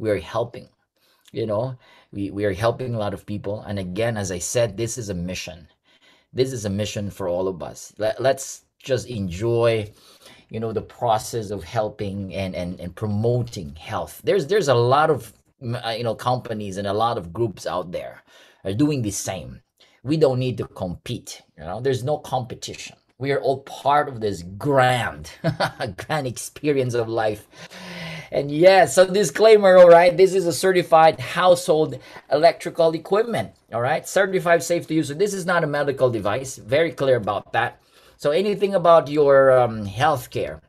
we are helping. You know, we, we are helping a lot of people. And again, as I said, this is a mission. This is a mission for all of us. Let, let's just enjoy you know the process of helping and and, and promoting health there's there's a lot of uh, you know companies and a lot of groups out there are doing the same we don't need to compete you know there's no competition we are all part of this grand grand experience of life and yes so disclaimer all right this is a certified household electrical equipment all right certified safe to use so this is not a medical device very clear about that so anything about your um, health care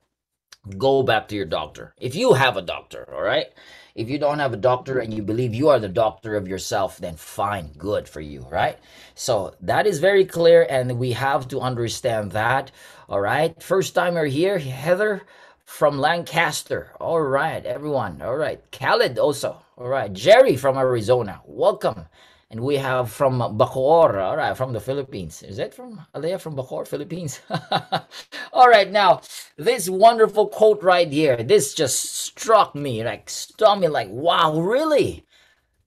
go back to your doctor if you have a doctor all right if you don't have a doctor and you believe you are the doctor of yourself, then fine, good for you, right? So that is very clear, and we have to understand that. All right. First timer here, Heather from Lancaster. All right, everyone. All right. Khaled also. All right. Jerry from Arizona. Welcome. And we have from Bacoor, all right, from the Philippines. Is that from Alea from Bacoor, Philippines? all right, now this wonderful quote right here. This just struck me, like stunned me, like wow, really?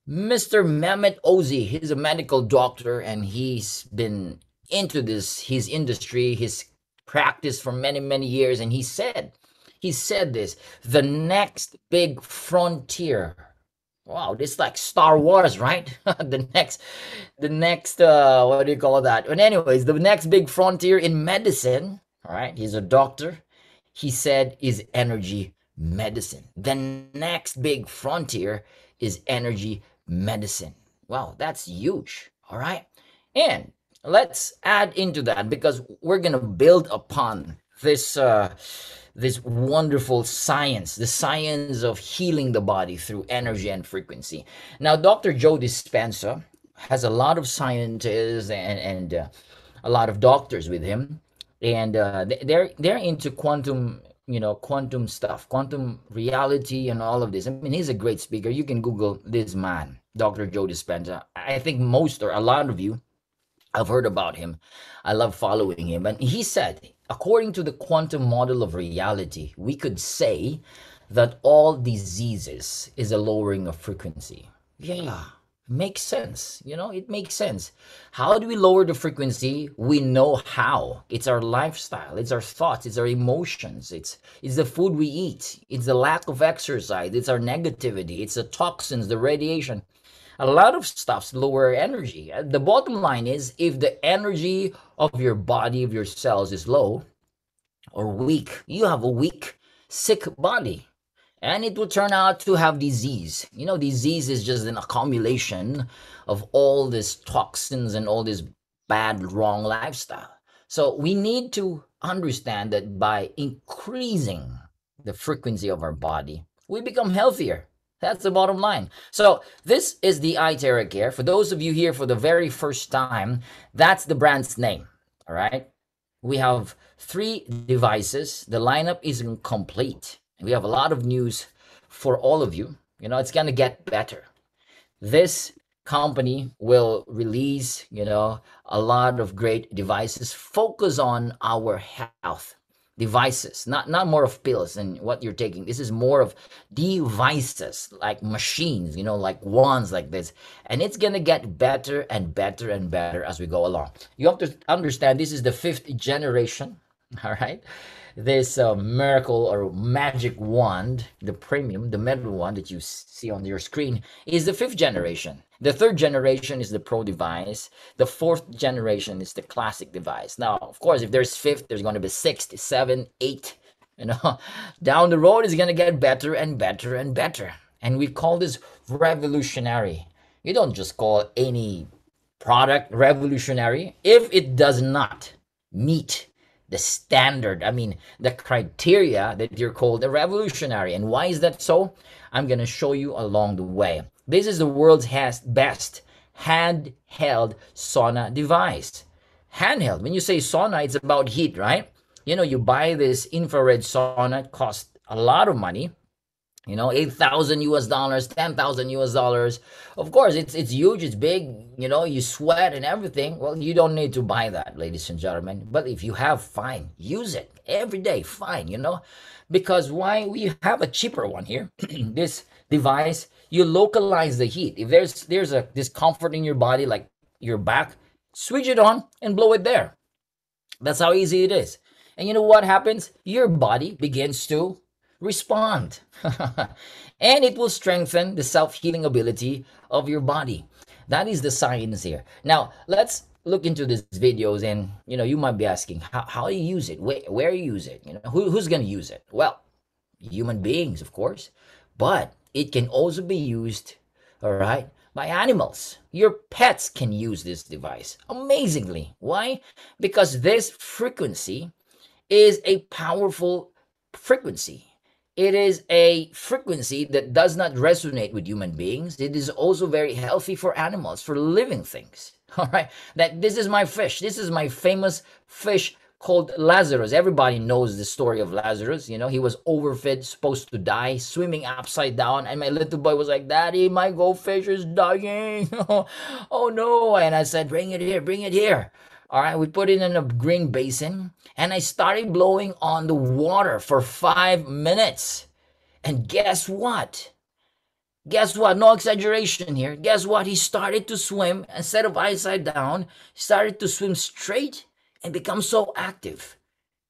Mr. Mehmet Ozi, he's a medical doctor and he's been into this his industry, his practice for many many years, and he said, he said this: the next big frontier Wow, this like Star Wars, right? the next, the next, uh, what do you call that? But anyways, the next big frontier in medicine, all right? He's a doctor. He said is energy medicine. The next big frontier is energy medicine. Wow, that's huge. All right, and let's add into that because we're gonna build upon this. Uh, this wonderful science, the science of healing the body through energy and frequency. Now, Dr. Joe Dispenza has a lot of scientists and, and uh, a lot of doctors with him, and uh, they're they're into quantum you know quantum stuff quantum reality and all of this. I mean he's a great speaker. You can google this man dr joe dispenza. I think most or a lot of you have heard about him. I love following him. And he said according to the quantum model of reality, we could say that all diseases is a lowering of frequency. Yeah, makes sense. You know, it makes sense. How do we lower the frequency? We know how. It's our lifestyle, it's our thoughts, it's our emotions, it's it's the food we eat, it's the lack of exercise, it's our negativity, it's the toxins, the radiation a lot of stuff's lower energy. Uh, the bottom line is if the energy of your body, of your cells is low or weak, you have a weak, sick body. And it will turn out to have disease. You know, disease is just an accumulation of all these toxins and all this bad, wrong lifestyle. So we need to understand that by increasing the frequency of our body, we become healthier. That's the bottom line. So this is the iTeraCare. For those of you here for the very first time, that's the brand's name. All right. We have three devices. The lineup isn't complete. We have a lot of news for all of you. You know, it's gonna get better. This company will release, you know, a lot of great devices. Focus on our health devices not not more of pills and what you're taking. This is more of devices like machines you know like ones like this. And it's gonna get better and better and better as we go along. You have to understand this is the fifth generation all right this uh, miracle or magic wand the premium the metal one that you see on your screen is the fifth generation the third generation is the pro device. The fourth generation is the classic device. Now, of course, if there's fifth, there's going to be sixth, seven, eight. You know, down the road is going to get better and better and better. And we call this revolutionary. You don't just call any product revolutionary if it does not meet the standard, I mean, the criteria that you're called a revolutionary. And why is that so? I'm going to show you along the way. This is the world's best handheld sauna device. Handheld. When you say sauna, it's about heat, right? You know, you buy this infrared sauna, it costs a lot of money. You know, 8,000 US dollars, 10,000 US dollars. Of course, it's it's huge, it's big, you know, you sweat and everything. Well, you don't need to buy that, ladies and gentlemen. But if you have, fine. Use it every day, fine, you know? Because why we have a cheaper one here. this device you localize the heat. If there's there's a discomfort in your body, like your back, switch it on and blow it there. That's how easy it is. And you know what happens? Your body begins to respond. and it will strengthen the self-healing ability of your body. That is the science here. Now, let's look into these videos and you know you might be asking how, how you use it? Where, where you use it? You know who, who's going to use it? Well human beings of course but it can also be used all right by animals. Your pets can use this device amazingly. Why? Because this frequency is a powerful frequency it is a frequency that does not resonate with human beings. It is also very healthy for animals for living things. All right? That this is my fish. This is my famous fish called lazarus. Everybody knows the story of lazarus you know? He was overfed supposed to die swimming upside down and my little boy was like daddy my goldfish is dying. Oh no. And i said bring it here bring it here all right we put it in a green basin and i started blowing on the water for five minutes and guess what Guess what? No exaggeration here. Guess what? He started to swim instead of upside down, started to swim straight and become so active.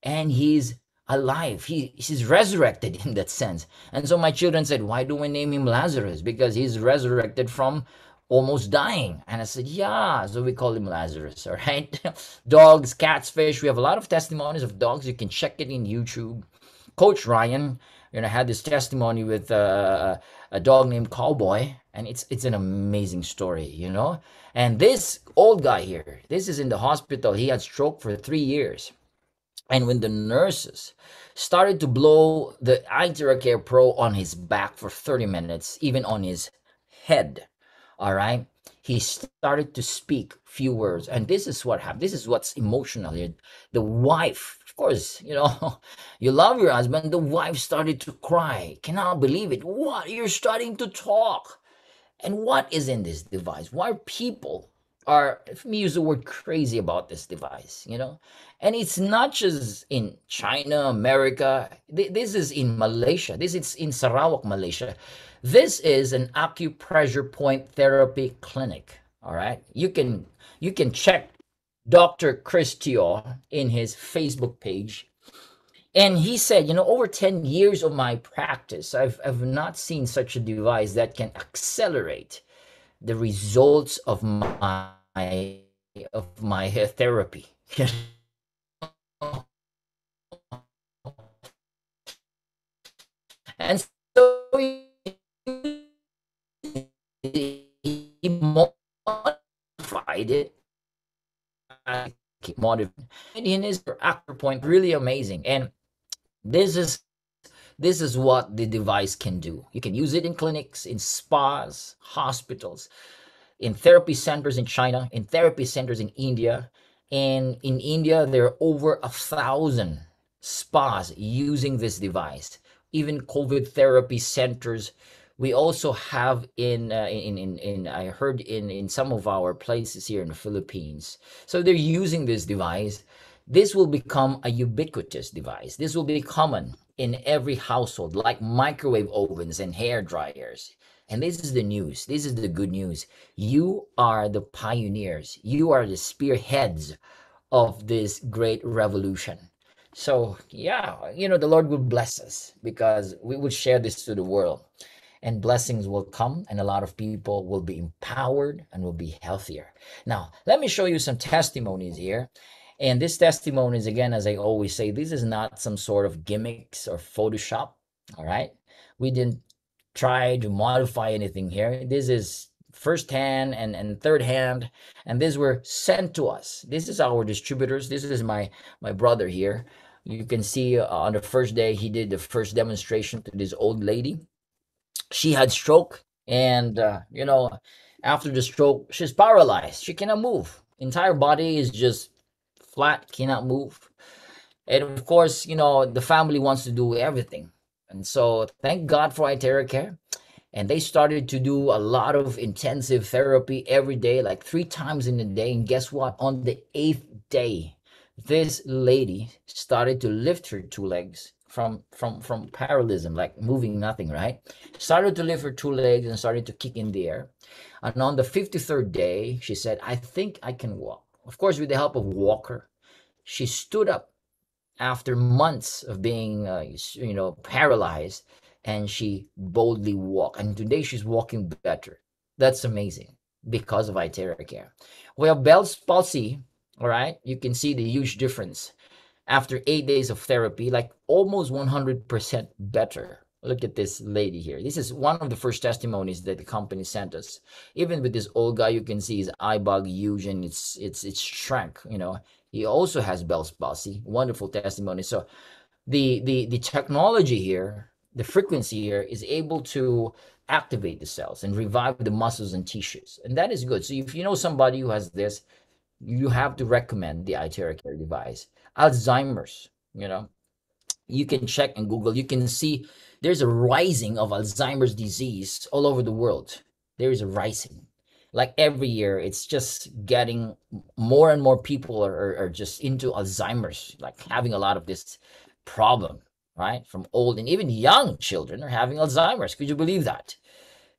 And he's alive. He, he's resurrected in that sense. And so my children said, Why do we name him Lazarus? Because he's resurrected from almost dying. And I said, Yeah. So we call him Lazarus. All right. dogs, cats, fish. We have a lot of testimonies of dogs. You can check it in YouTube. Coach Ryan, you know, had this testimony with uh, a dog named Cowboy, and it's it's an amazing story, you know. And this old guy here, this is in the hospital. He had stroke for three years, and when the nurses started to blow the Care Pro on his back for 30 minutes, even on his head, all right, he started to speak few words, and this is what happened. This is what's emotional here. The wife of course, you know, you love your husband. The wife started to cry. Cannot believe it. What? You're starting to talk. And what is in this device? Why people are, let me use the word crazy about this device, you know? And it's not just in China, America. This is in Malaysia. This is in Sarawak, Malaysia. This is an acupressure point therapy clinic. All right. You can you can check Dr. Chris in his Facebook page. And he said, you know, over 10 years of my practice, I've, I've not seen such a device that can accelerate the results of my of my therapy. and he modified it. Modern in his actor point really amazing. And this is this is what the device can do. You can use it in clinics in spas hospitals in therapy centers in china in therapy centers in india. And in india there are over a thousand spas using this device. Even covid therapy centers we also have in, uh, in in in I heard in in some of our places here in the Philippines. So they're using this device. This will become a ubiquitous device. This will be common in every household, like microwave ovens and hair dryers. And this is the news. This is the good news. You are the pioneers. You are the spearheads of this great revolution. So, yeah, you know, the Lord will bless us because we will share this to the world and blessings will come and a lot of people will be empowered and will be healthier. Now, let me show you some testimonies here. And this testimonies, again, as I always say, this is not some sort of gimmicks or Photoshop. All right. We didn't try to modify anything here. This is first hand and, and third hand. And these were sent to us. This is our distributors. This is my, my brother here. You can see uh, on the first day, he did the first demonstration to this old lady she had stroke and uh, you know after the stroke she's paralyzed. She cannot move. Entire body is just flat cannot move. And of course you know the family wants to do everything. And so thank god for iTeraCare. And they started to do a lot of intensive therapy every day like three times in a day. And guess what? On the eighth day this lady started to lift her two legs from from from parallelism, like moving nothing, right? Started to lift her two legs and started to kick in the air. And on the 53rd day, she said, I think I can walk. Of course, with the help of walker, she stood up after months of being, uh, you know, paralyzed, and she boldly walked. And today she's walking better. That's amazing because of iTeraCare. We have Bell's palsy. All right, you can see the huge difference after eight days of therapy, like almost 100% better. Look at this lady here. This is one of the first testimonies that the company sent us. Even with this old guy, you can see his eye bug huge and it's it's it's shrank. You know, he also has Bell's palsy. Wonderful testimony. So, the the the technology here, the frequency here, is able to activate the cells and revive the muscles and tissues, and that is good. So, if you know somebody who has this, you have to recommend the iTeraCare device. Alzheimer's, you know, you can check in Google. You can see there's a rising of Alzheimer's disease all over the world. There is a rising. Like every year, it's just getting more and more people are, are, are just into Alzheimer's, like having a lot of this problem, right? From old and even young children are having Alzheimer's. Could you believe that?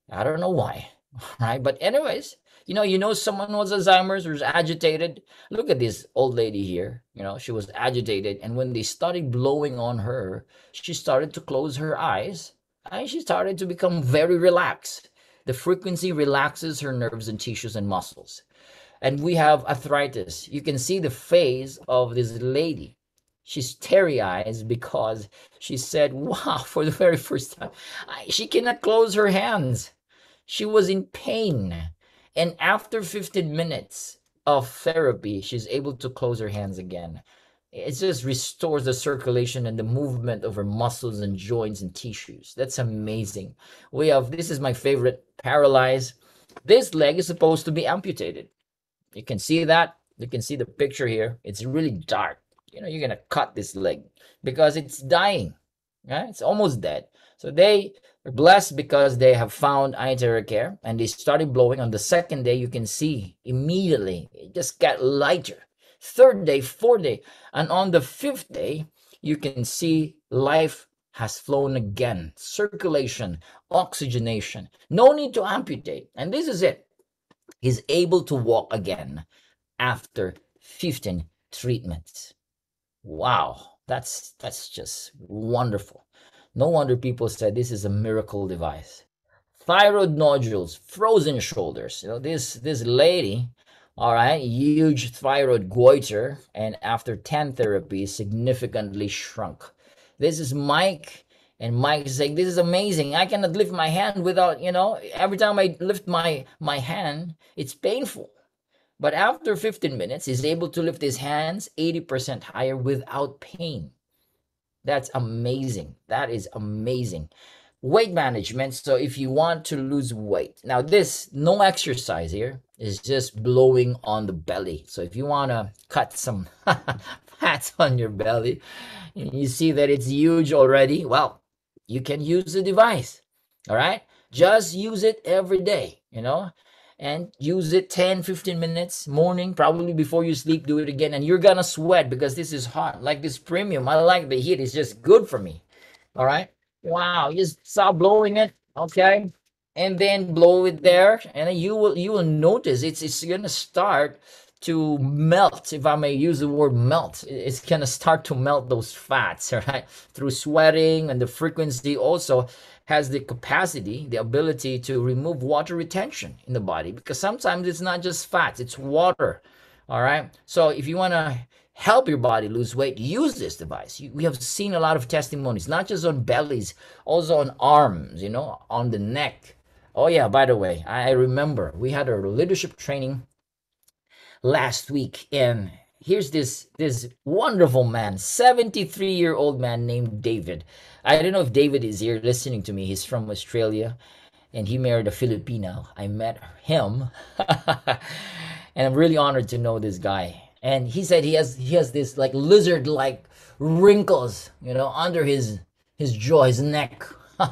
I don't know why, right? But anyways, you know, you know someone was Alzheimer's or was agitated. Look at this old lady here. You know, she was agitated, and when they started blowing on her, she started to close her eyes and she started to become very relaxed. The frequency relaxes her nerves and tissues and muscles. And we have arthritis. You can see the face of this lady. She's teary eyed because she said, Wow, for the very first time, she cannot close her hands. She was in pain. And after 15 minutes of therapy, she's able to close her hands again. It just restores the circulation and the movement of her muscles and joints and tissues. That's amazing. We have this is my favorite paralyzed. This leg is supposed to be amputated. You can see that. You can see the picture here. It's really dark. You know, you're gonna cut this leg because it's dying. Right? It's almost dead. So they blessed because they have found iTeraCare and they started blowing. On the second day, you can see immediately it just got lighter. Third day, fourth day, and on the fifth day, you can see life has flown again. Circulation, oxygenation. No need to amputate. And this is it. He's able to walk again after 15 treatments. Wow, that's that's just wonderful. No wonder people said this is a miracle device. Thyroid nodules, frozen shoulders. You know, this this lady, all right, huge thyroid goiter, and after 10 therapies, significantly shrunk. This is Mike, and Mike is saying, This is amazing. I cannot lift my hand without, you know, every time I lift my my hand, it's painful. But after 15 minutes, he's able to lift his hands 80% higher without pain. That's amazing. That is amazing. Weight management. So if you want to lose weight, now this no exercise here is just blowing on the belly. So if you want to cut some fat on your belly, you see that it's huge already. Well, you can use the device. All right. Just use it every day. You know, and use it 10 15 minutes morning probably before you sleep do it again and you're gonna sweat because this is hot. Like this premium i like the heat it's just good for me. All right? Wow just stop blowing it okay? And then blow it there and you will you will notice it's it's gonna start to melt if i may use the word melt it's gonna start to melt those fats all right through sweating and the frequency also has the capacity, the ability to remove water retention in the body because sometimes it's not just fats, it's water. All right. So if you want to help your body lose weight, use this device. We have seen a lot of testimonies, not just on bellies, also on arms, you know, on the neck. Oh, yeah, by the way, I remember we had a leadership training last week, and here's this this wonderful man 73 year old man named david. I don't know if david is here listening to me. He's from australia and he married a filipino. I met him and i'm really honored to know this guy. And he said he has he has this like lizard like wrinkles you know under his his jaw his neck.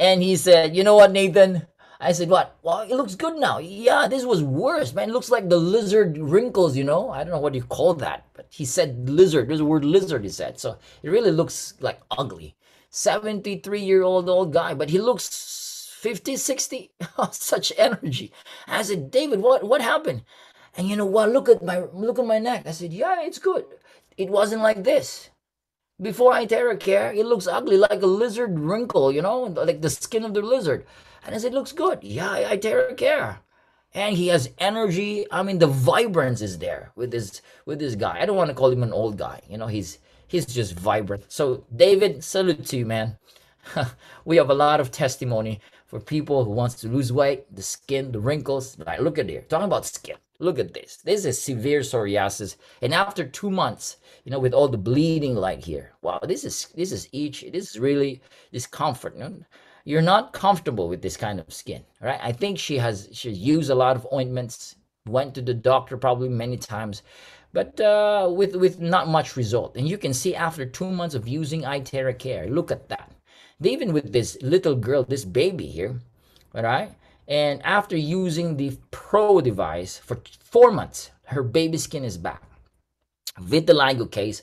And he said you know what nathan I said, what? Well, it looks good now. Yeah, this was worse, man. It looks like the lizard wrinkles, you know? I don't know what you call that, but he said lizard. There's a word lizard, he said. So it really looks like ugly. 73 year old old guy, but he looks 50, 60. Such energy. I said, David, what, what happened? And you know what? Look at my look at my neck. I said, yeah, it's good. It wasn't like this. Before I care, it looks ugly like a lizard wrinkle, you know, like the skin of the lizard. And I said, looks good. Yeah, I, I care. And he has energy. I mean, the vibrance is there with this with this guy. I don't want to call him an old guy. You know, he's he's just vibrant. So David, salute to you, man. we have a lot of testimony for people who wants to lose weight, the skin, the wrinkles. Right, look at here. Talking about skin. Look at this. This is severe psoriasis. And after two months, you know, with all the bleeding like here, wow, this is this is each. This is really discomfort. You know? You're not comfortable with this kind of skin, right? I think she has she used a lot of ointments, went to the doctor probably many times, but uh, with with not much result. And you can see after two months of using iTeraCare, look at that. Even with this little girl, this baby here, all right? And after using the Pro device for four months, her baby skin is back. Vitiligo case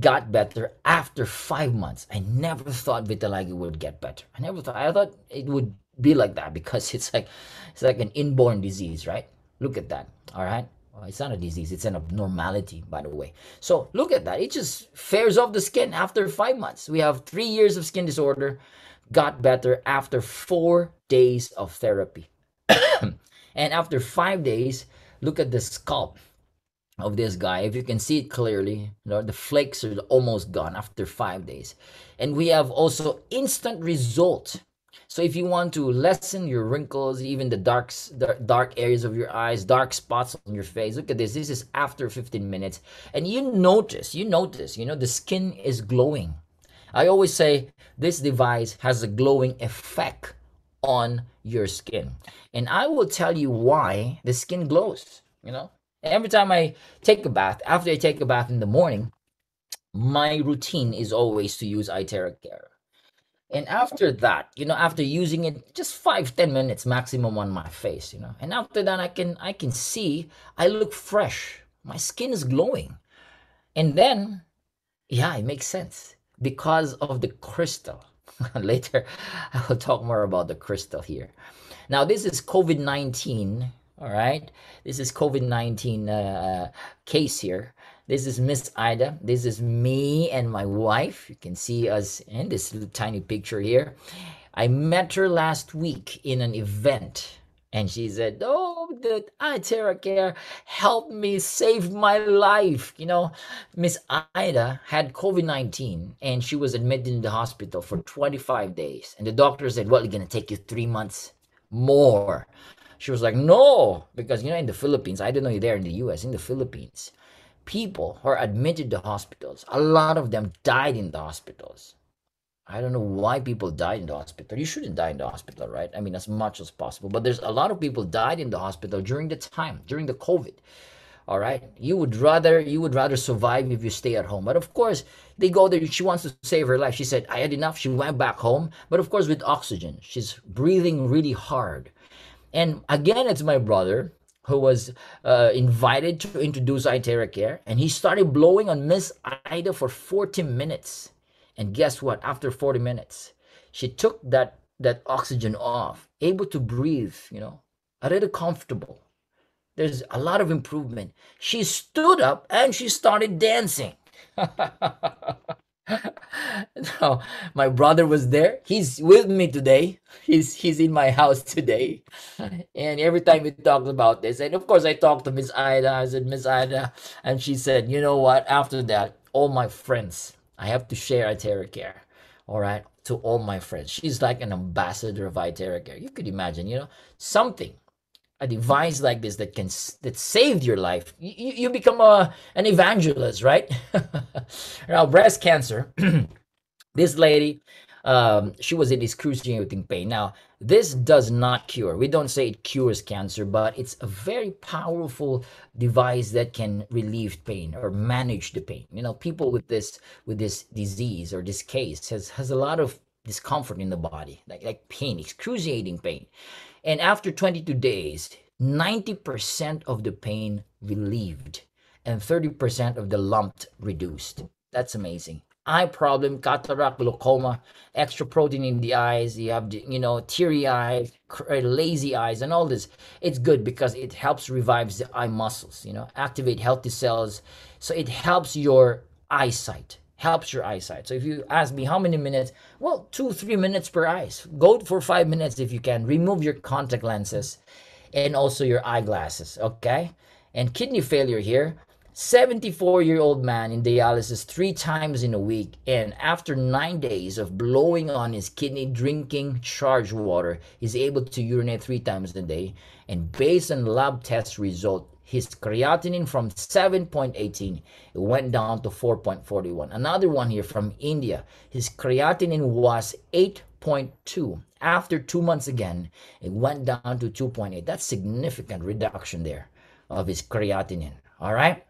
got better after five months. I never thought vitiligo would get better. I never thought. I thought it would be like that because it's like it's like an inborn disease, right? Look at that. All right. Well, it's not a disease. It's an abnormality, by the way. So look at that. It just fares off the skin after five months. We have three years of skin disorder got better after four days of therapy. and after five days, look at the scalp of this guy. If you can see it clearly, you know, the flakes are almost gone after five days. And we have also instant result. So if you want to lessen your wrinkles, even the dark, dark areas of your eyes, dark spots on your face, look at this. This is after 15 minutes. And you notice, you notice, you know, the skin is glowing. I always say this device has a glowing effect on your skin. And I will tell you why the skin glows, you know. Every time I take a bath, after I take a bath in the morning, my routine is always to use iTeraCare. And after that, you know, after using it just five, ten minutes maximum on my face, you know, and after that I can I can see I look fresh. My skin is glowing. And then, yeah, it makes sense because of the crystal. Later, I will talk more about the crystal here. Now, this is COVID 19. All right. This is COVID 19 uh, case here. This is Miss Ida. This is me and my wife. You can see us in this little tiny picture here. I met her last week in an event and she said, Oh, the iTeraCare helped me save my life. You know, Miss Ida had COVID 19 and she was admitted in the hospital for 25 days. And the doctor said, Well, it's going to take you three months more. She was like, No, because, you know, in the Philippines, I don't know you're there in the US, in the Philippines, people who are admitted to hospitals, a lot of them died in the hospitals. I don't know why people died in the hospital. You shouldn't die in the hospital, right? I mean, as much as possible. But there's a lot of people died in the hospital during the time, during the COVID. All right. You would rather you would rather survive if you stay at home. But of course, they go there. She wants to save her life. She said, I had enough. She went back home. But of course, with oxygen. She's breathing really hard. And again, it's my brother who was uh, invited to introduce iTeraCare, and he started blowing on Miss Ida for 40 minutes. And guess what? After 40 minutes, she took that that oxygen off, able to breathe, you know, a little comfortable. There's a lot of improvement. She stood up and she started dancing. now, my brother was there. He's with me today. He's he's in my house today. And every time we talked about this, and of course I talked to Miss Ida. I said, Miss Ida, and she said, you know what? After that, all my friends I have to share iTeraCare, all right, to all my friends. She's like an ambassador of iTeraCare. You could imagine, you know, something, a device like this that can that saved your life. You, you become a an evangelist, right? now, breast cancer. this lady, um, she was in excruciating pain. Now, this does not cure. We don't say it cures cancer, but it's a very powerful device that can relieve pain or manage the pain. You know, people with this with this disease or this case has has a lot of discomfort in the body, like like pain, excruciating pain. And after 22 days, 90% of the pain relieved and 30% of the lump reduced. That's amazing. Eye problem, cataract, glaucoma, extra protein in the eyes, you have, the, you know, teary eyes, uh, lazy eyes, and all this. It's good because it helps revives the eye muscles, you know, activate healthy cells. So it helps your eyesight helps your eyesight. So if you ask me how many minutes, well, two, three minutes per eyes. Go for five minutes if you can. Remove your contact lenses and also your eyeglasses, okay? And kidney failure here. 74 year old man in dialysis three times in a week and after nine days of blowing on his kidney drinking charged water is able to urinate three times a day and based on lab test result his creatinine from 7.18 it went down to 4.41 another one here from india his creatinine was 8.2 after two months again it went down to 2.8 that's significant reduction there of his creatinine all right?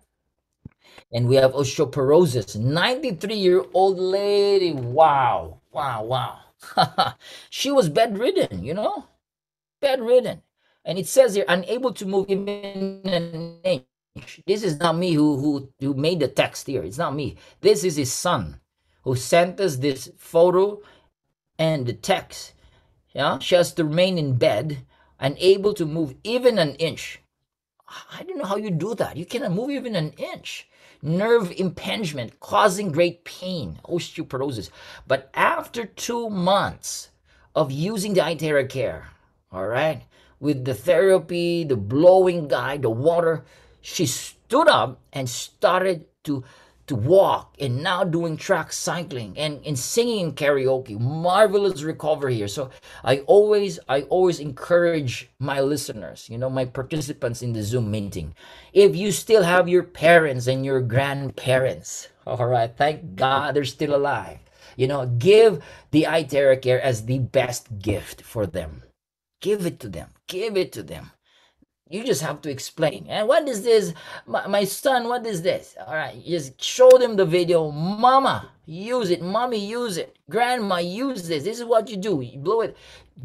And we have osteoporosis 93 year old lady. Wow wow wow. She was bedridden you know? Bedridden and it says here, unable to move even an inch. This is not me who, who, who made the text here. It's not me. This is his son who sent us this photo and the text. Yeah, she has to remain in bed, unable to move even an inch. I don't know how you do that. You cannot move even an inch. Nerve impingement causing great pain, osteoporosis. But after two months of using the Care, all right, with the therapy, the blowing guy, the water. She stood up and started to to walk and now doing track cycling and, and singing karaoke. Marvelous recovery here. So i always i always encourage my listeners you know my participants in the zoom meeting if you still have your parents and your grandparents all right thank god they're still alive. You know give the iTeraCare as the best gift for them Give it to them. Give it to them. You just have to explain. And what is this? My, my son, what is this? All right, just show them the video. Mama, use it. Mommy, use it. Grandma, use this. This is what you do. You blow it.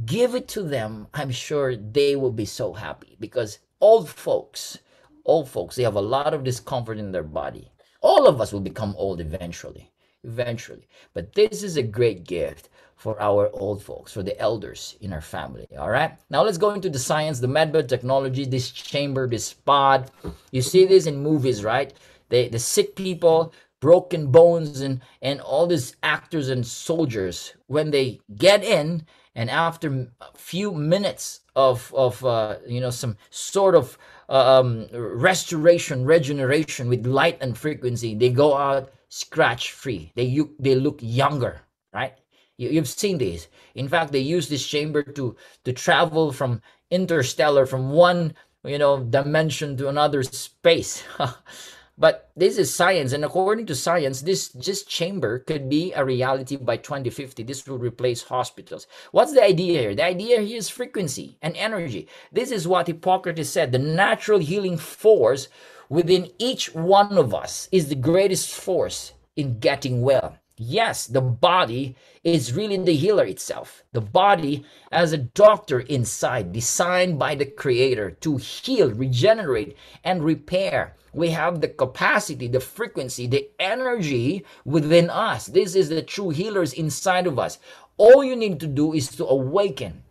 Give it to them. I'm sure they will be so happy because old folks, old folks, they have a lot of discomfort in their body. All of us will become old eventually. Eventually. But this is a great gift for our old folks, for the elders in our family. All right. Now let's go into the science, the medbed technology, this chamber, this pod. You see this in movies, right? They, the sick people, broken bones, and and all these actors and soldiers when they get in, and after a few minutes of of uh, you know some sort of uh, um, restoration, regeneration with light and frequency, they go out scratch free. They you, they look younger, right? You, have seen these. In fact, they use this chamber to to travel from interstellar, from one you know dimension to another space. but this is science, and according to science, this this chamber could be a reality by 2050. This will replace hospitals. What's the idea here? The idea here is frequency and energy. This is what Hippocrates said: the natural healing force within each one of us is the greatest force in getting well. Yes, the body is really the healer itself. The body as a doctor inside, designed by the Creator to heal, regenerate, and repair. We have the capacity, the frequency, the energy within us. This is the true healers inside of us. All you need to do is to awaken.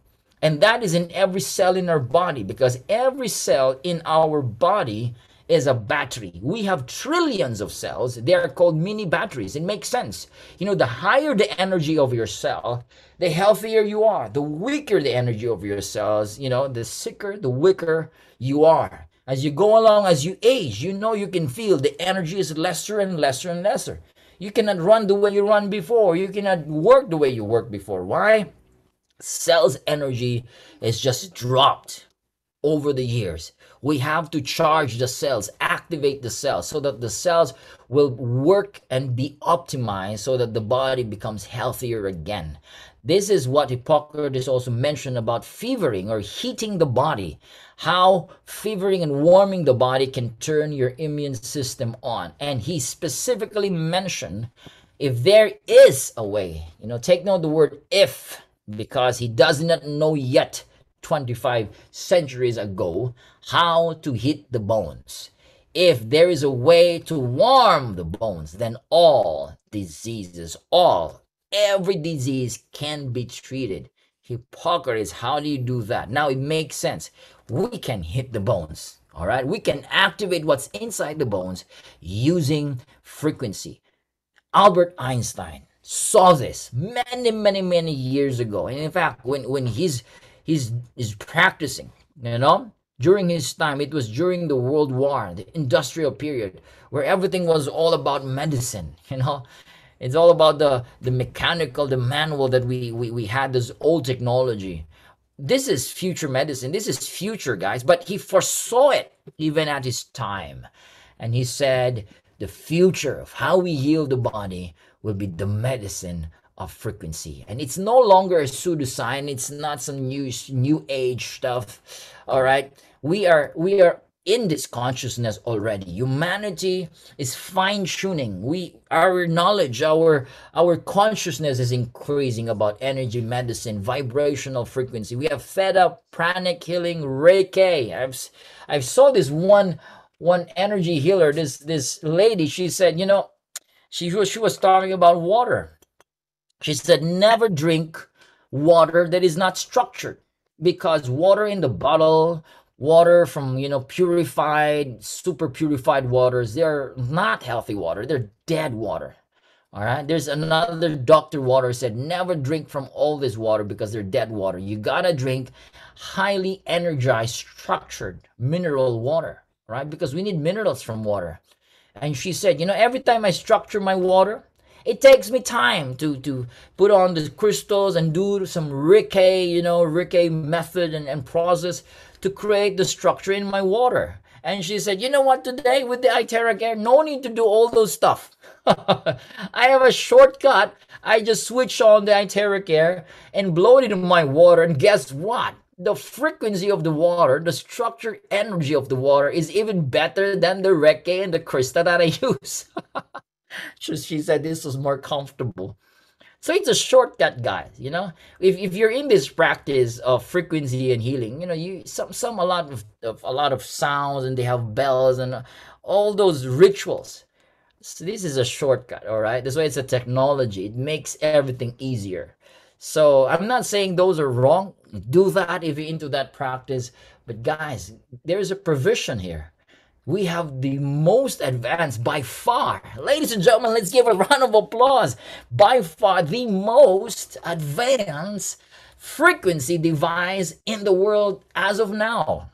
And that is in every cell in our body because every cell in our body is a battery. We have trillions of cells. They are called mini batteries. It makes sense. You know, the higher the energy of your cell, the healthier you are. The weaker the energy of your cells, you know, the sicker, the weaker you are. As you go along, as you age, you know you can feel the energy is lesser and lesser and lesser. You cannot run the way you run before. You cannot work the way you worked before. Why? Cells' energy is just dropped over the years. We have to charge the cells, activate the cells so that the cells will work and be optimized so that the body becomes healthier again. This is what Hippocrates also mentioned about fevering or heating the body. How fevering and warming the body can turn your immune system on. And he specifically mentioned if there is a way, you know, take note the word if because he does not know yet 25 centuries ago how to hit the bones. If there is a way to warm the bones, then all diseases, all, every disease can be treated. Hippocrates, how do you do that? Now it makes sense. We can hit the bones, all right? We can activate what's inside the bones using frequency. Albert Einstein saw this many, many, many years ago. And in fact, when, when he's he's he's practicing, you know, during his time, it was during the World War, the industrial period, where everything was all about medicine, you know. It's all about the the mechanical, the manual that we we, we had this old technology. This is future medicine. This is future, guys. But he foresaw it even at his time. And he said, the future of how we heal the body will be the medicine of frequency. And it's no longer a pseudoscience, it's not some new new age stuff. All right. We are we are in this consciousness already. Humanity is fine tuning. We our knowledge, our our consciousness is increasing about energy medicine, vibrational frequency. We have fed up pranic healing, Reiki. I've I've saw this one one energy healer, this this lady, she said, you know, she was she was talking about water. She said, never drink water that is not structured because water in the bottle, water from you know purified, super purified waters, they're not healthy water. They're dead water. All right. There's another doctor water said never drink from all this water because they're dead water. You gotta drink highly energized, structured mineral water right? Because we need minerals from water. And she said, you know, every time I structure my water, it takes me time to to put on the crystals and do some Reiki, you know, Reiki method and, and process to create the structure in my water. And she said, you know what, today with the Iterra Air, no need to do all those stuff. I have a shortcut. I just switch on the Iterra Air and blow it in my water. And guess what? the frequency of the water, the structure energy of the water is even better than the Reiki and the Krista that I use. She said this was more comfortable. So it's a shortcut, guys. You know, if, if you're in this practice of frequency and healing, you know, you some some a lot of, of a lot of sounds and they have bells and all those rituals. So this is a shortcut, all right. That's why it's a technology. It makes everything easier. So I'm not saying those are wrong. Do that if you're into that practice. But guys, there's a provision here. We have the most advanced by far. Ladies and gentlemen, let's give a round of applause. By far the most advanced frequency device in the world as of now.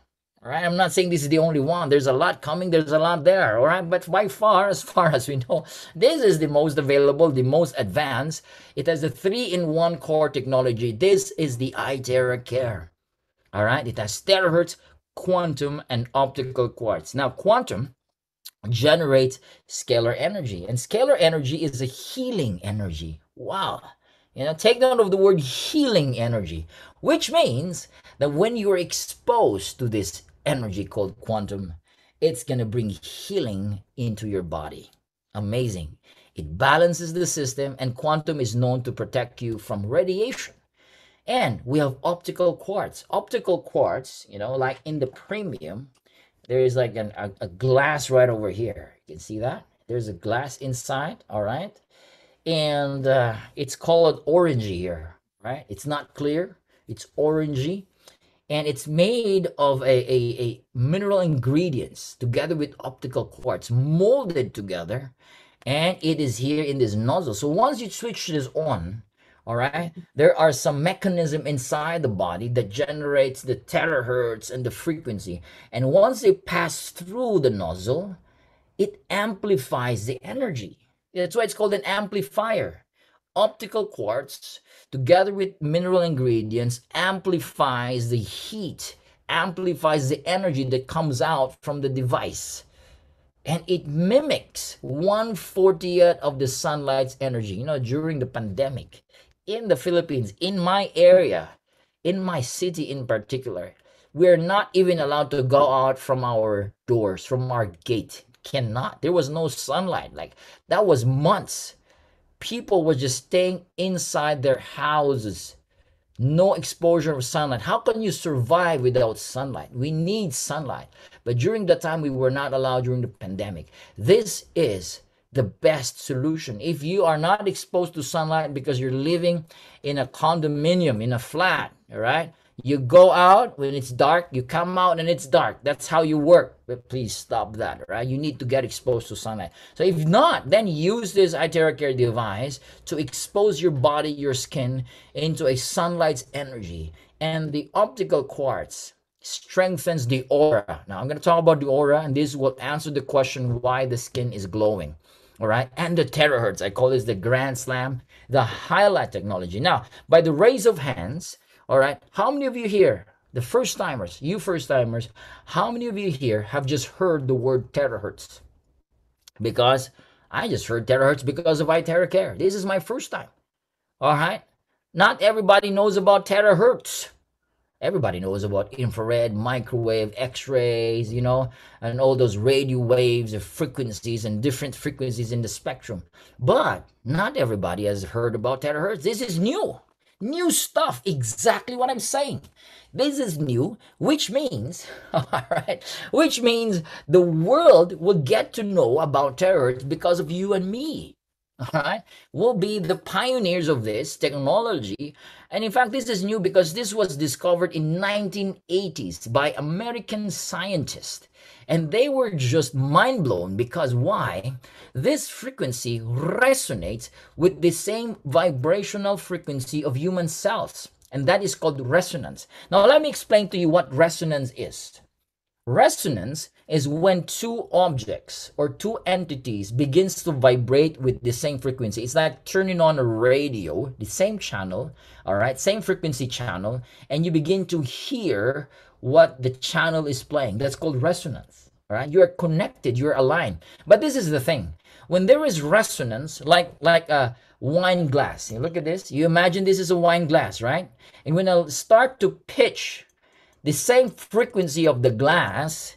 All right, I'm not saying this is the only one. There's a lot coming, there's a lot there. All right, but by far, as far as we know, this is the most available, the most advanced. It has a three in one core technology. This is the iTeraCare. All right, it has terahertz, quantum, and optical quartz. Now, quantum generates scalar energy, and scalar energy is a healing energy. Wow. You know, take note of the word healing energy, which means that when you're exposed to this energy called quantum. It's going to bring healing into your body. Amazing. It balances the system, and quantum is known to protect you from radiation. And we have optical quartz. Optical quartz, you know, like in the premium, there is like an, a, a glass right over here. You can see that? There's a glass inside, all right? And uh, it's called orangey here, right? It's not clear, it's orangey and it's made of a, a, a, mineral ingredients together with optical quartz molded together and it is here in this nozzle so once you switch this on all right? There are some mechanism inside the body that generates the terahertz and the frequency. And once they pass through the nozzle it amplifies the energy. That's why it's called an amplifier. Optical quartz together with mineral ingredients amplifies the heat amplifies the energy that comes out from the device. And it mimics 140th of the sunlight's energy you know during the pandemic in the philippines in my area in my city in particular we're not even allowed to go out from our doors from our gate cannot there was no sunlight like that was months people were just staying inside their houses no exposure of sunlight. How can you survive without sunlight? We need sunlight. But during the time we were not allowed during the pandemic, this is the best solution. If you are not exposed to sunlight because you're living in a condominium, in a flat, all right? You go out when it's dark, you come out and it's dark. That's how you work. But please stop that, right? You need to get exposed to sunlight. So if not, then use this iTerra device to expose your body, your skin into a sunlight's energy. And the optical quartz strengthens the aura. Now I'm going to talk about the aura and this will answer the question why the skin is glowing. All right, and the terahertz. I call this the Grand Slam, the highlight technology. Now, by the raise of hands, all right. How many of you here, the first timers, you first timers, how many of you here have just heard the word terahertz? Because I just heard terahertz because of iTeraCare. This is my first time. All right. Not everybody knows about terahertz. Everybody knows about infrared, microwave, x-rays, you know, and all those radio waves of frequencies and different frequencies in the spectrum. But not everybody has heard about terahertz. This is new. New stuff, exactly what I'm saying. This is new, which means, all right, which means the world will get to know about terahertz because of you and me. All right, we'll be the pioneers of this technology. And in fact, this is new because this was discovered in 1980s by American scientists. And they were just mind blown because why? This frequency resonates with the same vibrational frequency of human cells. And that is called resonance. Now, let me explain to you what resonance is. Resonance is when two objects or two entities begins to vibrate with the same frequency. It's like turning on a radio, the same channel, all right, same frequency channel, and you begin to hear what the channel is playing. That's called resonance. Right? You're connected, you're aligned. But this is the thing. When there is resonance, like like a wine glass, you look at this, you imagine this is a wine glass, right? And when I start to pitch the same frequency of the glass,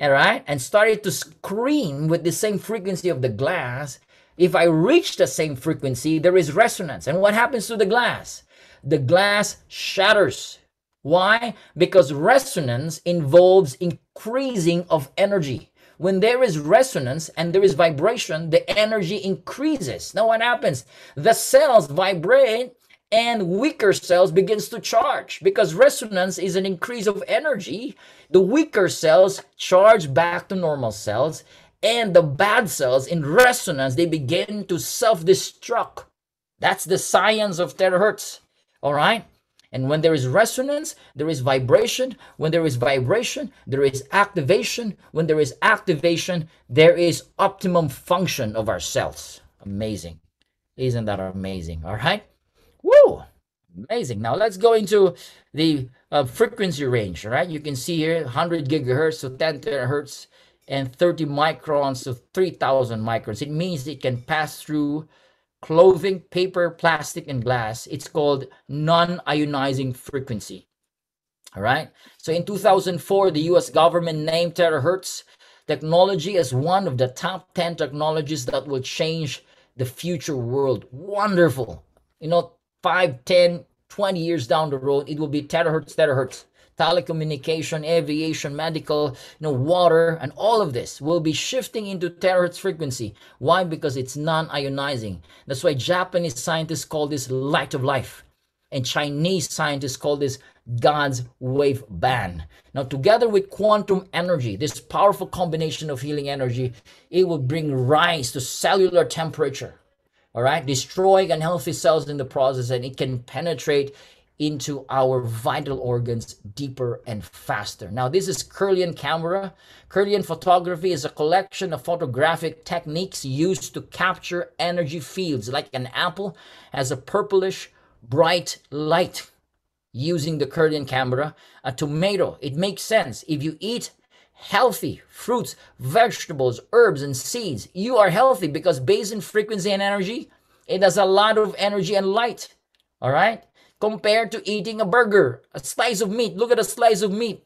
all right, and started to scream with the same frequency of the glass, if I reach the same frequency, there is resonance. And what happens to the glass? The glass shatters why? Because resonance involves increasing of energy. When there is resonance and there is vibration, the energy increases. Now what happens? The cells vibrate and weaker cells begins to charge because resonance is an increase of energy the weaker cells charge back to normal cells and the bad cells in resonance they begin to self-destruct that's the science of terahertz all right and when there is resonance, there is vibration. When there is vibration, there is activation. When there is activation, there is optimum function of our cells. Amazing. Isn't that amazing? All right. Woo! Amazing. Now let's go into the uh, frequency range. Right. You can see here 100 gigahertz to 10 terahertz and 30 microns to 3000 microns. It means it can pass through clothing, paper, plastic, and glass. It's called non-ionizing frequency. All right. So in 2004, the US government named terahertz technology as one of the top 10 technologies that will change the future world. Wonderful. You know, 5, 10, 20 years down the road, it will be terahertz, terahertz telecommunication, aviation, medical, you know, water, and all of this will be shifting into terahertz frequency. Why? Because it's non-ionizing. That's why Japanese scientists call this light of life. And Chinese scientists call this God's wave band. Now, together with quantum energy, this powerful combination of healing energy, it will bring rise to cellular temperature. All right, destroying unhealthy cells in the process, and it can penetrate into our vital organs deeper and faster. Now, this is Kirlian camera. Kirlian photography is a collection of photographic techniques used to capture energy fields, like an apple has a purplish, bright light using the Kirlian camera. A tomato, it makes sense. If you eat healthy fruits, vegetables, herbs, and seeds, you are healthy because based in frequency and energy, it has a lot of energy and light. All right? compared to eating a burger, a slice of meat. Look at a slice of meat.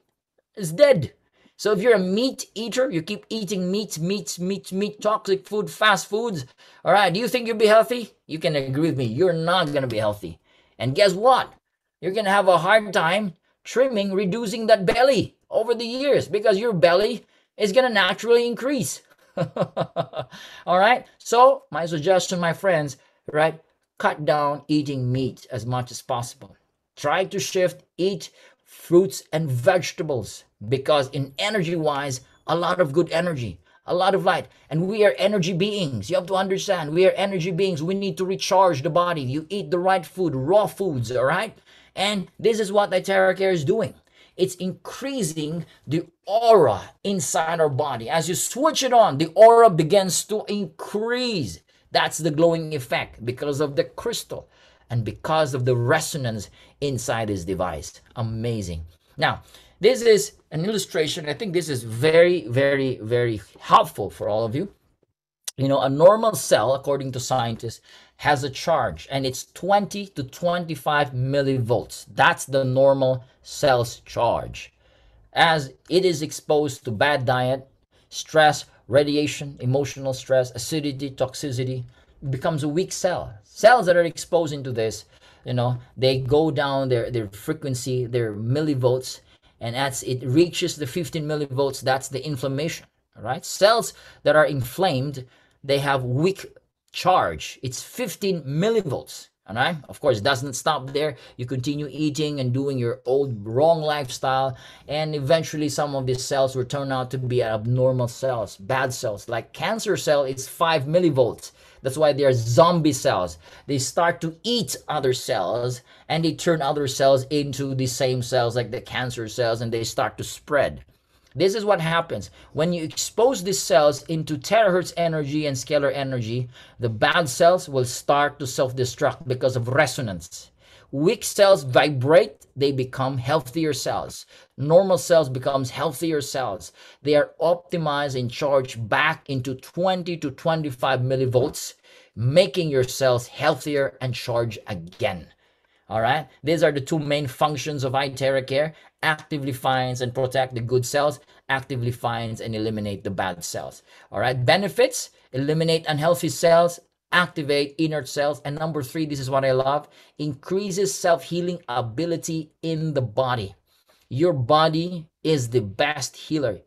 It's dead. So if you're a meat eater, you keep eating meat, meat, meat, meat, toxic food, fast foods. All right, do you think you'll be healthy? You can agree with me. You're not going to be healthy. And guess what? you're going to have a hard time trimming, reducing that belly over the years because your belly is going to naturally increase. All right. So, my suggestion, my friends, right? Cut down eating meat as much as possible. Try to shift, eat fruits and vegetables because, in energy wise, a lot of good energy, a lot of light. And we are energy beings. You have to understand, we are energy beings. We need to recharge the body. You eat the right food, raw foods, all right? And this is what the Terra Care is doing. It's increasing the aura inside our body. As you switch it on, the aura begins to increase. That's the glowing effect because of the crystal and because of the resonance inside this device. Amazing. Now, this is an illustration. I think this is very, very, very helpful for all of you. You know, a normal cell, according to scientists, has a charge and it's 20 to 25 millivolts. That's the normal cell's charge. As it is exposed to bad diet, stress, radiation, emotional stress, acidity, toxicity, becomes a weak cell. Cells that are exposed into this, you know, they go down their, their frequency, their millivolts, and as it reaches the 15 millivolts, that's the inflammation. right? Cells that are inflamed, they have weak charge. It's 15 millivolts. All right. Of course, it doesn't stop there. You continue eating and doing your old wrong lifestyle, and eventually some of these cells will turn out to be abnormal cells, bad cells. Like cancer cell, it's five millivolts. That's why they are zombie cells. They start to eat other cells and they turn other cells into the same cells like the cancer cells and they start to spread. This is what happens when you expose these cells into terahertz energy and scalar energy. The bad cells will start to self destruct because of resonance. Weak cells vibrate, they become healthier cells. Normal cells becomes healthier cells. They are optimized and charged back into 20 to 25 millivolts, making your cells healthier and charged again. All right. These are the two main functions of iTeraCare. Actively finds and protect the good cells, actively finds and eliminate the bad cells. All right. Benefits, eliminate unhealthy cells, activate inert cells. And number three, this is what I love, increases self-healing ability in the body. Your body is the best healer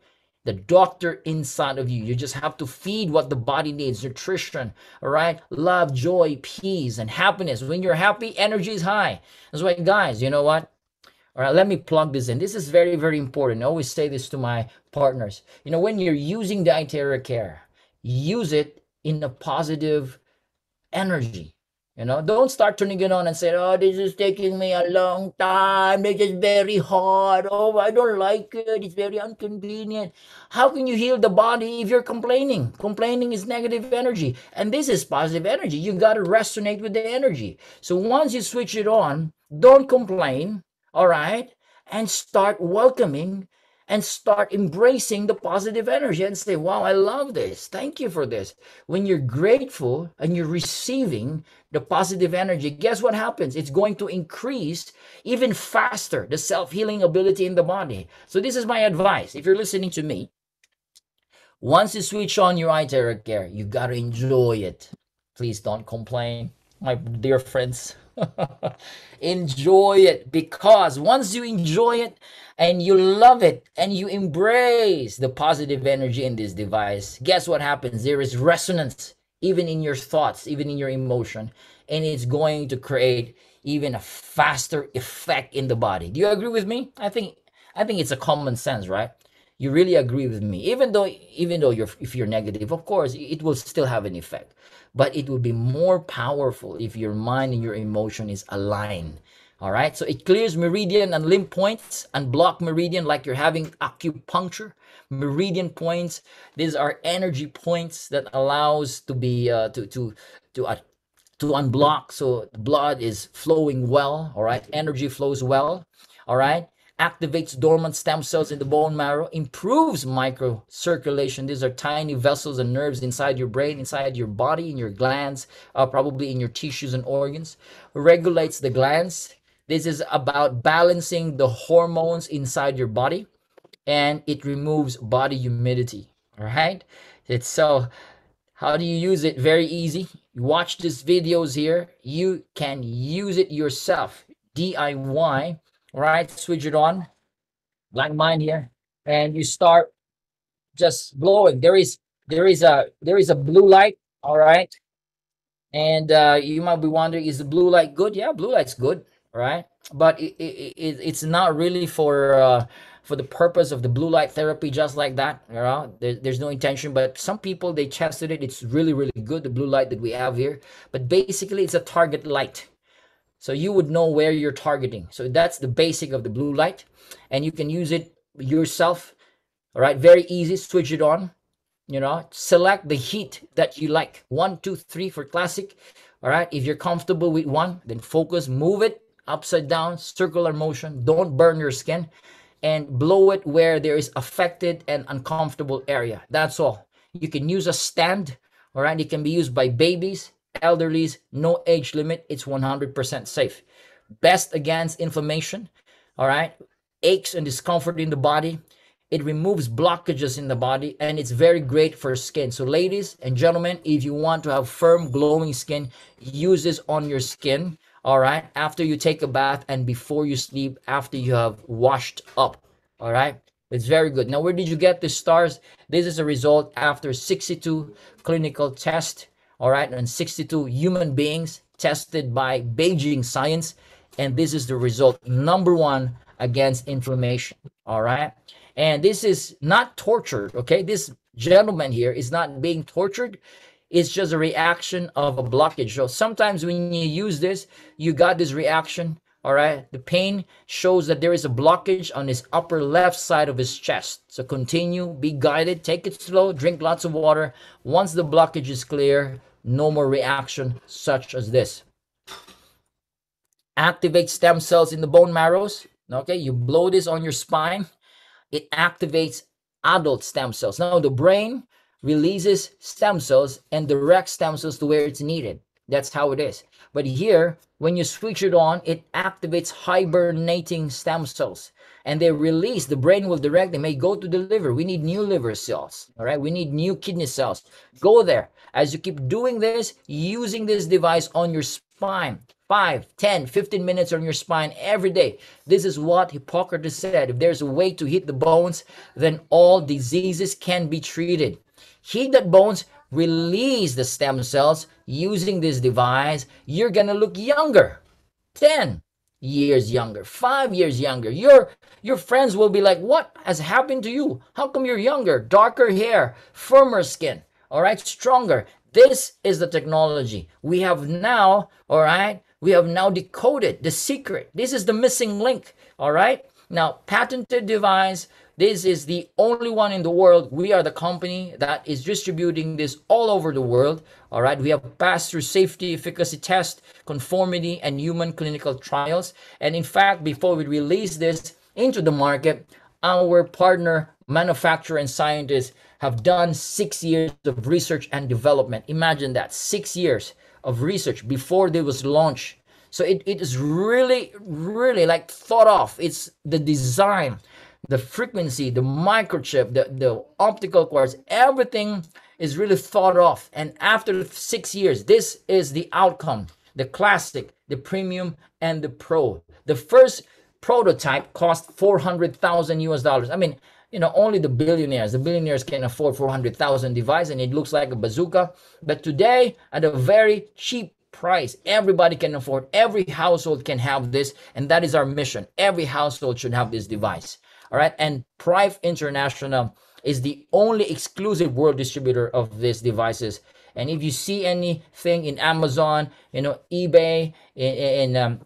the doctor inside of you. You just have to feed what the body needs nutrition, all right? Love, joy, peace, and happiness. When you're happy, energy is high. That's why, guys, you know what? All right, let me plug this in. This is very, very important. I always say this to my partners. You know, when you're using iTeraCare, use it in a positive energy. You know, don't start turning it on and say, oh, this is taking me a long time. This is very hard. Oh, I don't like it. It's very inconvenient. How can you heal the body if you're complaining? Complaining is negative energy. And this is positive energy. You got to resonate with the energy. So once you switch it on, don't complain. All right. And start welcoming and start embracing the positive energy and say, Wow, I love this. Thank you for this. When you're grateful and you're receiving the positive energy, guess what happens? It's going to increase even faster the self healing ability in the body. So, this is my advice. If you're listening to me, once you switch on your iTeraCare, you got to enjoy it. Please don't complain, my dear friends. enjoy it because once you enjoy it and you love it and you embrace the positive energy in this device, guess what happens? There is resonance even in your thoughts, even in your emotion, and it's going to create even a faster effect in the body. Do you agree with me? I think I think it's a common sense, right? You really agree with me. Even though even though you're if you're negative, of course, it will still have an effect but it will be more powerful if your mind and your emotion is aligned. All right, so it clears meridian and limb points and block meridian like you're having acupuncture. Meridian points, these are energy points that allows to be uh, to to to uh, to unblock so blood is flowing well. All right, energy flows well. All right, activates dormant stem cells in the bone marrow, improves microcirculation. These are tiny vessels and nerves inside your brain, inside your body, in your glands, uh, probably in your tissues and organs. Regulates the glands. This is about balancing the hormones inside your body, and it removes body humidity. All right. It's so. How do you use it? Very easy. Watch these videos here. You can use it yourself DIY. Right, switch it on, like mine here, and you start just blowing. There is there is a there is a blue light. All right, and uh, you might be wondering, is the blue light good? Yeah, blue light's good, right? But it, it, it it's not really for uh, for the purpose of the blue light therapy, just like that. You know, there, there's no intention. But some people they tested it. It's really really good. The blue light that we have here, but basically it's a target light. So you would know where you're targeting. So that's the basic of the blue light, and you can use it yourself. All right, very easy. Switch it on. You know, select the heat that you like. One, two, three for classic. All right, if you're comfortable with one, then focus, move it upside down, circular motion. Don't burn your skin and blow it where there is affected and uncomfortable area. That's all. You can use a stand, all right? It can be used by babies, elderlies, no age limit. It's 100% safe. Best against inflammation, all right? Aches and discomfort in the body. It removes blockages in the body and it's very great for skin. So, ladies and gentlemen, if you want to have firm, glowing skin, use this on your skin all right? After you take a bath and before you sleep after you have washed up. All right? It's very good. Now where did you get the stars? This is a result after 62 clinical tests all right? And 62 human beings tested by beijing science. And this is the result number one against inflammation all right? And this is not tortured okay? This gentleman here is not being tortured it's just a reaction of a blockage. So sometimes when you use this, you got this reaction. All right. The pain shows that there is a blockage on his upper left side of his chest. So continue, be guided, take it slow, drink lots of water. Once the blockage is clear, no more reaction such as this. Activate stem cells in the bone marrows. Okay, you blow this on your spine, it activates adult stem cells. Now, the brain releases stem cells and directs stem cells to where it's needed. That's how it is. But here, when you switch it on, it activates hibernating stem cells and they release. The brain will direct them, hey, go to the liver. We need new liver cells. All right. We need new kidney cells. Go there. As you keep doing this, using this device on your spine, 5, 10, 15 minutes on your spine every day. This is what Hippocrates said. If there's a way to hit the bones, then all diseases can be treated. He that bones release the stem cells using this device, you're gonna look younger. 10 years younger, five years younger. Your your friends will be like, what has happened to you? How come you're younger? Darker hair, firmer skin, all right, stronger. This is the technology. We have now, all right, we have now decoded the secret. This is the missing link, all right? Now, patented device this is the only one in the world. We are the company that is distributing this all over the world. All right. We have passed through safety, efficacy test, conformity, and human clinical trials. And in fact, before we release this into the market, our partner manufacturer and scientists have done six years of research and development. Imagine that six years of research before they was launched. So it, it is really, really like thought of. It's the design the frequency, the microchip, the, the optical quartz, everything is really thought of. And after six years, this is the outcome the classic, the premium, and the pro. The first prototype cost 400,000 US dollars. I mean, you know, only the billionaires, the billionaires can afford 400,000 device and it looks like a bazooka. But today, at a very cheap price, everybody can afford, every household can have this. And that is our mission. Every household should have this device. All right. And Prive International is the only exclusive world distributor of these devices. And if you see anything in Amazon, you know, eBay, in, in um,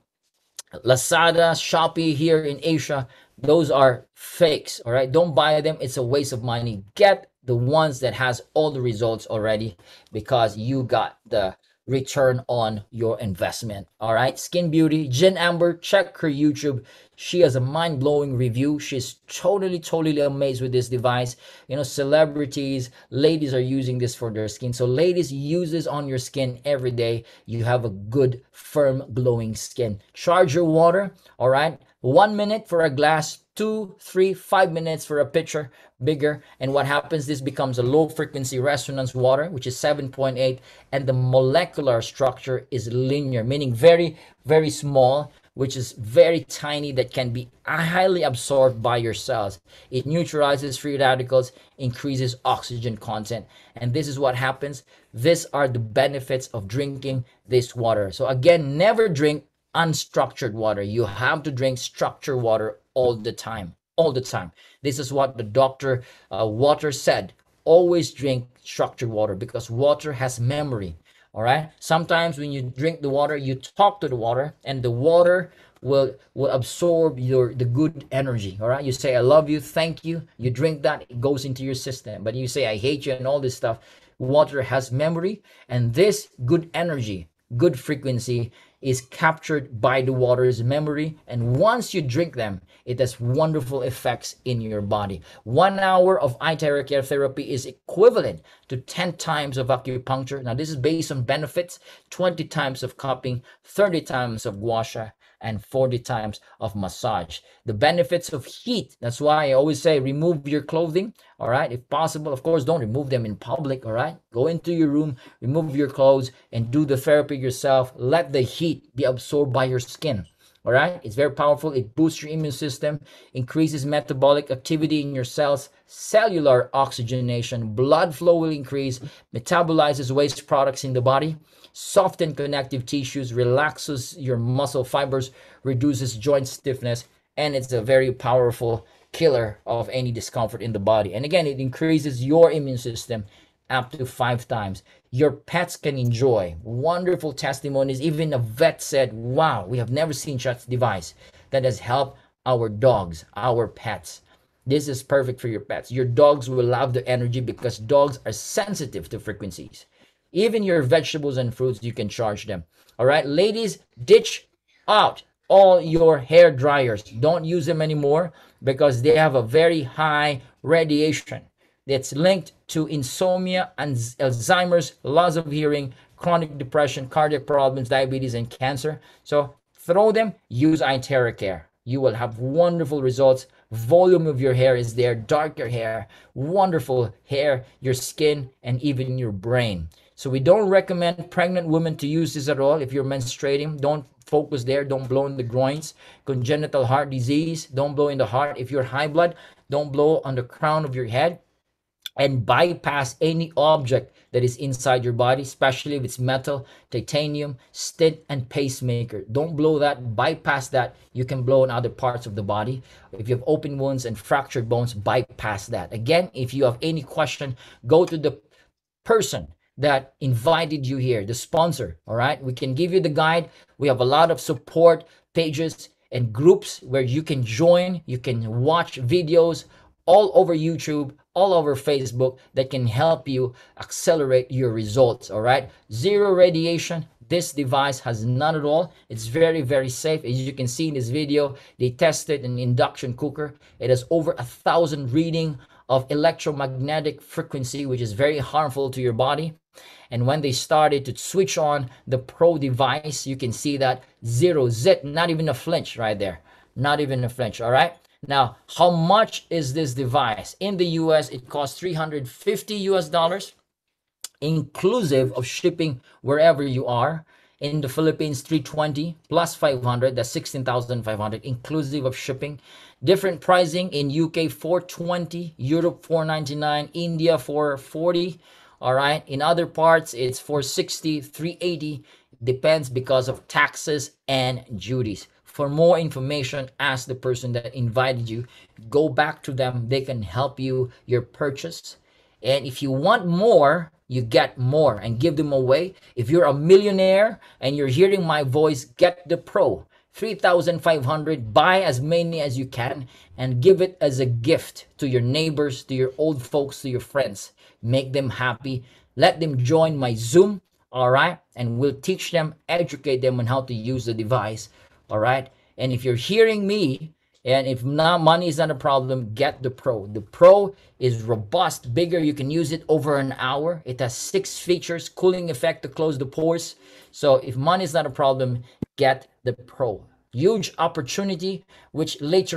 Lazada, Shopee here in Asia, those are fakes. All right. Don't buy them. It's a waste of money. Get the ones that has all the results already because you got the return on your investment. All right, Skin Beauty, Jen Amber, check her YouTube. She has a mind blowing review. She's totally, totally amazed with this device. You know, celebrities, ladies are using this for their skin. So, ladies, use this on your skin every day. You have a good, firm, glowing skin. Charge your water. All right, one minute for a glass, two, three, five minutes for a pitcher bigger. And what happens, this becomes a low frequency resonance water, which is 7.8, and the molecular structure is linear, meaning very, very small, which is very tiny that can be highly absorbed by your cells. It neutralizes free radicals, increases oxygen content. And this is what happens. These are the benefits of drinking this water. So again, never drink unstructured water. You have to drink structured water all the time. All the time. This is what the doctor uh, Water said. Always drink structured water because water has memory all right sometimes when you drink the water you talk to the water and the water will will absorb your the good energy all right you say i love you thank you you drink that it goes into your system but you say i hate you and all this stuff water has memory and this good energy good frequency is captured by the water's memory. And once you drink them, it has wonderful effects in your body. One hour of care therapy is equivalent to 10 times of acupuncture. Now, this is based on benefits 20 times of cupping, 30 times of gua sha, and 40 times of massage. The benefits of heat. That's why I always say remove your clothing. All right. If possible, of course, don't remove them in public. All right. Go into your room, remove your clothes, and do the therapy yourself. Let the heat be absorbed by your skin. All right. It's very powerful. It boosts your immune system, increases metabolic activity in your cells, cellular oxygenation, blood flow will increase, metabolizes waste products in the body soften connective tissues, relaxes your muscle fibers, reduces joint stiffness, and it's a very powerful killer of any discomfort in the body. And again, it increases your immune system up to five times. Your pets can enjoy wonderful testimonies. Even a vet said, Wow, we have never seen such device that has helped our dogs, our pets. This is perfect for your pets. Your dogs will love the energy because dogs are sensitive to frequencies. Even your vegetables and fruits, you can charge them. All right, ladies, ditch out all your hair dryers. Don't use them anymore because they have a very high radiation that's linked to insomnia and Alzheimer's, loss of hearing, chronic depression, cardiac problems, diabetes, and cancer. So throw them, use iTerra You will have wonderful results. Volume of your hair is there, darker hair, wonderful hair, your skin, and even your brain. So we don't recommend pregnant women to use this at all. If you're menstruating, don't focus there. Don't blow in the groins. Congenital heart disease, don't blow in the heart. If you're high blood, don't blow on the crown of your head and bypass any object that is inside your body, especially if it's metal, titanium, stent, and pacemaker. Don't blow that, bypass that. You can blow in other parts of the body. If you have open wounds and fractured bones, bypass that. Again, if you have any question, go to the person that invited you here, the sponsor. All right. We can give you the guide. We have a lot of support pages and groups where you can join, you can watch videos all over YouTube, all over Facebook that can help you accelerate your results. All right. Zero radiation. This device has none at all. It's very, very safe. As you can see in this video, they tested an induction cooker. It has over a thousand reading of electromagnetic frequency, which is very harmful to your body. And when they started to switch on the Pro device, you can see that zero, zit, not even a flinch right there. Not even a flinch, all right? Now, how much is this device? In the US, it costs 350 US dollars, inclusive of shipping wherever you are. In the Philippines, 320 plus 500, that's 16,500, inclusive of shipping. Different pricing in UK, 420, Europe, 499, India, 440 all right? In other parts it's 460 380 depends because of taxes and duties. For more information ask the person that invited you. Go back to them. They can help you your purchase. And if you want more you get more and give them away. If you're a millionaire and you're hearing my voice get the pro 3500 buy as many as you can and give it as a gift to your neighbors to your old folks to your friends make them happy. Let them join my Zoom, all right? And we'll teach them, educate them on how to use the device, all right? And if you're hearing me, and if not money is not a problem, get the Pro. The Pro is robust, bigger. You can use it over an hour. It has six features, cooling effect to close the pores. So if money is not a problem, get the Pro. Huge opportunity, which later